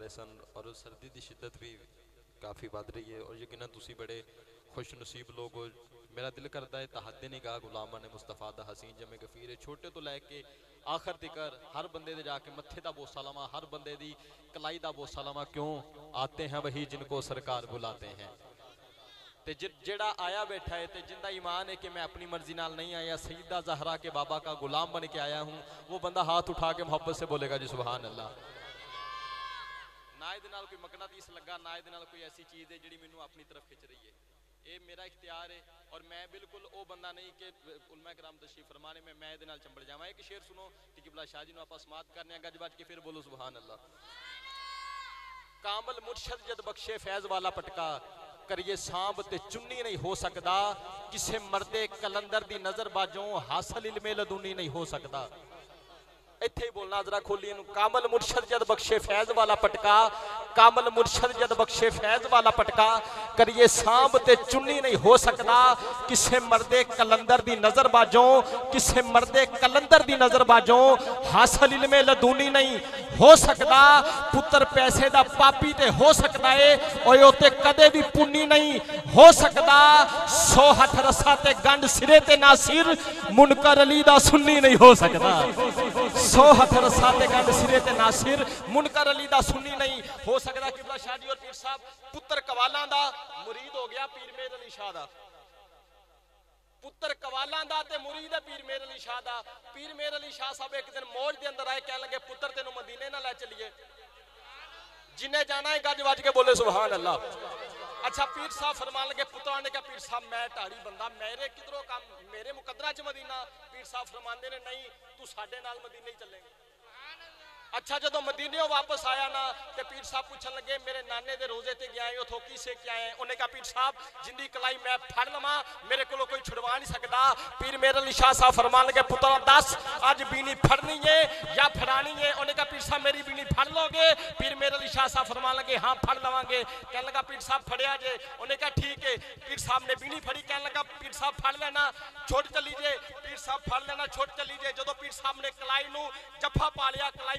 रहे सन और सर्दी की शिद्दत भी काफ़ी बढ़ रही है और यकीन तुम बड़े खुश नसीब लोग हो। मेरा दिल करता है तहद नहीं गा गुलाम ने मुस्तफ़ा का हसीन जमे गफीर छोटे तो लैके आखिर तिकर हर बंदे दे जाके मत्थे का बोसा लवा, हर बंदे दी कलाई का बोसा लवा। क्यों? आते हैं वही जिनको सरकार बुलाते हैं। ते जि जड़ा आया बैठा है, ते ज़िंदा ईमान है कि मैं अपनी मर्ज़ी नाल नहीं आया। सईदा जहरा के बाबा का गुलाम बन के आया हूँ। वो बंदा हाथ उठा के मोहब्बत से बोलेगा जी सुबह अल्लाह। ਨਾ ਇਹਦੇ ਨਾਲ ਕੋਈ ਮਕਨਾਤੀਸ ਲੱਗਾ ਨਾ ਇਹਦੇ ਨਾਲ ਕੋਈ ਐਸੀ ਚੀਜ਼ ਹੈ ਜਿਹੜੀ ਮੈਨੂੰ ਆਪਣੀ ਤਰਫ ਖਿੱਚ ਰਹੀ ਹੈ ਇਹ ਮੇਰਾ और मैं बिल्कुल वो बंदा नहीं कि उलमा कराम तशीफ फरमाने में मैं ये चंबड़ जावा। एक शेर सुनो कि किबला शाह जी आप समात करने गज बज के फिर बोलो सुबहान अल्लाह कामल मुर्शद जद बख्शे फैज वाला पटका, करिए सांब ते चुन्नी नहीं हो सकता किसी मरदे कलंधर की नज़र बाजों हासिल इलमे लदूनी नहीं हो सकता ਇੱਥੇ ਹੀ ਬੋਲਣਾ ਜ਼ਰਾ ਖੋਲੀ ਨੂੰ ਕਾਮਲ ਮੁਰਸ਼ਦ ਜਦ ਬਖਸ਼ੇ ਫੈਜ਼ ਵਾਲਾ ਪਟਕਾ ਕਾਮਲ ਮੁਰਸ਼ਦ ਜਦ ਬਖਸ਼ੇ ਫੈਜ਼ ਵਾਲਾ ਪਟਕਾ ਕਰੀਏ ਸਾਂਭ ਤੇ ਚੁੰਨੀ ਨਹੀਂ ਹੋ ਸਕਦਾ ਕਿਸੇ ਮਰਦੇ ਕਲੰਦਰ ਦੀ ਨਜ਼ਰ ਬਾਜੋਂ ਕਿਸੇ ਮਰਦੇ ਕਲੰਦਰ ਦੀ ਨਜ਼ਰ ਬਾਜੋਂ ਹਾਸਲ ਇਲਮੇ ਲਦੂਨੀ ਨਹੀਂ ਹੋ ਸਕਦਾ ਪੁੱਤਰ ਪੈਸੇ ਦਾ ਪਾਪੀ ਤੇ ਹੋ ਸਕਦਾ ਏ ਓਏ ਉਤੇ ਕਦੇ ਵੀ ਪੁੰਨੀ ਨਹੀਂ ਹੋ ਸਕਦਾ ਸੋ ਹੱਥ ਰਸਾ ਤੇ ਗੰਢ ਸਿਰੇ ਤੇ ਨਾਸਿਰ ਮੁਨਕਰ ਅਲੀ ਦਾ ਸੁੰਨੀ ਨਹੀਂ ਹੋ ਸਕਦਾ सोहत और साते का मिसरे ते नासिर मुनकर अली दा सुन्नी नहीं। हो सकदा किबला शाह जी और पीर साहब पुत्र कवाला दा मुरीद हो गया पीर मेर अली शाह दा। पुत्र कवाला दा ते मुरीद है पीर मेर अली शाह दा। पीर मेर अली शाह साहब एक दिन मौज दे अंदर आए कह लगे पुत्र तेनु मदीने ना ले चलिए। जिन्हें जाना है गज वज के बोले सुभान अल्लाह। अच्छा पीर साहब फरमान लगे पुत्रा ने कहा पीर साहब मैं ढाड़ी बंदा मेरे किधरों काम मेरे मुकदरा च मदीना पीर साहब फरमाते ने नहीं तू साडे नाल मदीने ही चलेगा ਅੱਛਾ, ਜਦੋਂ ਮਦੀਨੇੋਂ ਵਾਪਸ ਆਇਆ ਨਾ ਤੇ ਪੀਰ ਸਾਹਿਬ ਪੁੱਛਣ ਲੱਗੇ, ਮੇਰੇ ਨਾਨੇ ਦੇ ਰੋਜ਼ੇ ਤੇ ਗਿਆ ਹਾਂ ਥੋਕੀ ਸੇ ਕਿ ਆਏ ਉਹਨੇ ਕਹਾ, ਪੀਰ ਸਾਹਿਬ, ਜਿੰਦੀ ਕਲਾਈ ਮੈਂ ਫੜ ਲਵਾਂ, ਮੇਰੇ ਕੋਲੋਂ ਕੋਈ ਛੁਡਵਾ ਨਹੀਂ ਸਕਦਾ। ਪੀਰ ਮੇਰੇ ਲਈ ਸ਼ਾਹ ਸਾਹਿਬ ਫਰਮਾਨ ਲਗੇ, ਪੁੱਤਰਾ, ਦੱਸ, ਅੱਜ ਬੀਨੀ ਫੜਨੀ ਏ ਜਾਂ ਫੜਾਣੀ ਏ? ਉਹਨੇ ਕਹਾ, ਪੀਰ ਸਾਹਿਬ, ਮੇਰੀ ਬੀਨੀ ਫੜ ਲੋਗੇ ਪੀਰ ਮੇਰੇ ਲਈ ਸ਼ਾਹ ਸਾਹਿਬ ਫਰਮਾਨ ਲਗੇ, ਹਾਂ, ਫੜ ਲਵਾਂਗੇ। ਕਹਿਣ ਲੱਗਾ, ਪੀਰ ਸਾਹਿਬ, ਫੜਿਆ ਜੇ। ਉਹਨੇ ਕਹਾ, ਠੀਕ ਏ। ਪੀਰ ਸਾਹਿਬ ਨੇ ਬੀਨੀ ਫੜੀ, ਕਹਿਣ ਲੱਗਾ, ਪੀਰ ਸਾਹਿਬ, ਫੜ ਲੈਣਾ ਛੋੜ ਚਲੀ ਜੇ। ਪੀਰ ਸਾਹਿਬ, ਫੜ ਲੈਣਾ ਛੋੜ ਚਲੀ ਜੇ। ਜਦੋਂ ਪੀਰ ਸਾਹਿਬ ਨੇ ਕਲਾਈ ਨੂੰ ਜੱਫਾ ਪਾ ਲਿਆ, ਕਲਾਈ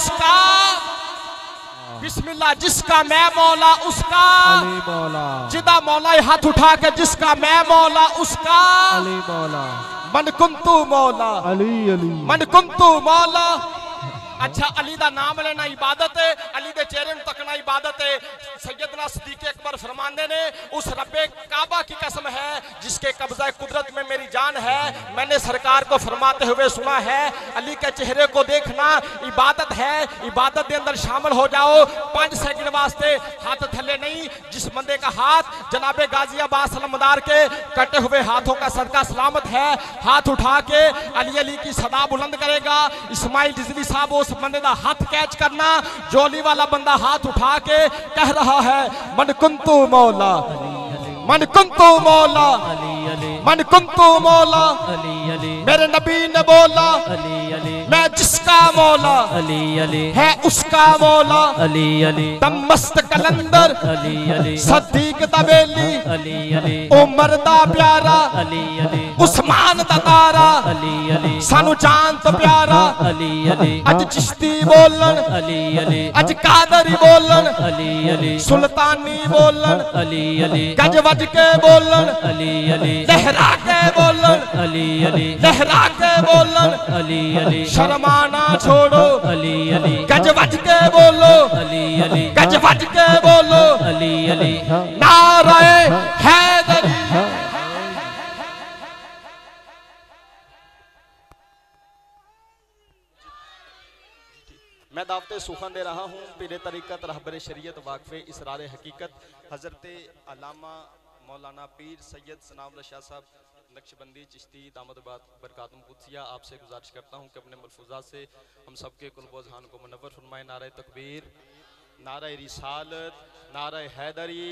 उसका। बिस्मिल्लाह जिसका मैं मौला उसका। मौला। जिदा मौला हाथ उठा के जिसका मैं मौला उसका। अली मौला। मन कुंतु मौला। अली अली। मन कुंतु मौला। अच्छा अली का नाम लेना इबादत है, अली के चेहरे में तकना इबादत है। सैदना सदीक अकबर फरमाते ने, उस रबे काबा की कसम है, जिसके कब्जा कुदरत में मेरी जान है, मैंने सरकार को फरमाते हुए सुना है, अली के चेहरे को देखना इबादत है, इबादत के अंदर शामिल हो जाओ, पाँच सेकंड वास्ते हाथ थले नहीं, जिस बंदे का हाथ जनाब गाजियाबाद सलमदार के कटे हुए हाथों का सदका सलामत है, हाथ उठा के अली अली की सदा बुलंद करेगा, इस्माइल डिजली साहब उस उस बंदे का हाथ कैच करना, जोली वाला बंदा हाथ उठा के कह रहा है मन कुंतु मौला मन कुंतु मौला मन कुंतु मौला। मेरे नबी ने बोला अली अली मैं जिसका मौला अली अली है उसका मौला अली अली दम मस्त कलंदर अली अली सदीक तबेली अली अली उमर दा प्यारा अली अली उस्मान दा तारा अली अली सानू जान तो प्यारा अली अली अज चिश्ती बोलन अली अली अज कादरी बोलन अली अली सुल्तानी बोलन अली अली गज वज के बोलन अली अली लहरा के बोलन अली अली लहरा के बोलन अली अली शर्माना छोड़ो। अली अली। गज बज के बोलो। अली अली। गज बज के बोलो। अली अली। नारे हैदरी। मैं दावते सुखन दे रहा हूँ। पीर तरीकत रहबर शरीयत वाकफ़े इसरार हकीकत। हज़रत अलामा मौलाना पीर सैयद सनाम रशा साहब नक्शबंदी चिश्ती दामदबाद बरकातम कुदसिया आपसे गुजारिश करता हूँ कि अपने मलफूजा से हम सबके कुलबोजहान को मनवर फरमाए। नारा तकबीर, नारा रिसालत, नारा हैदरी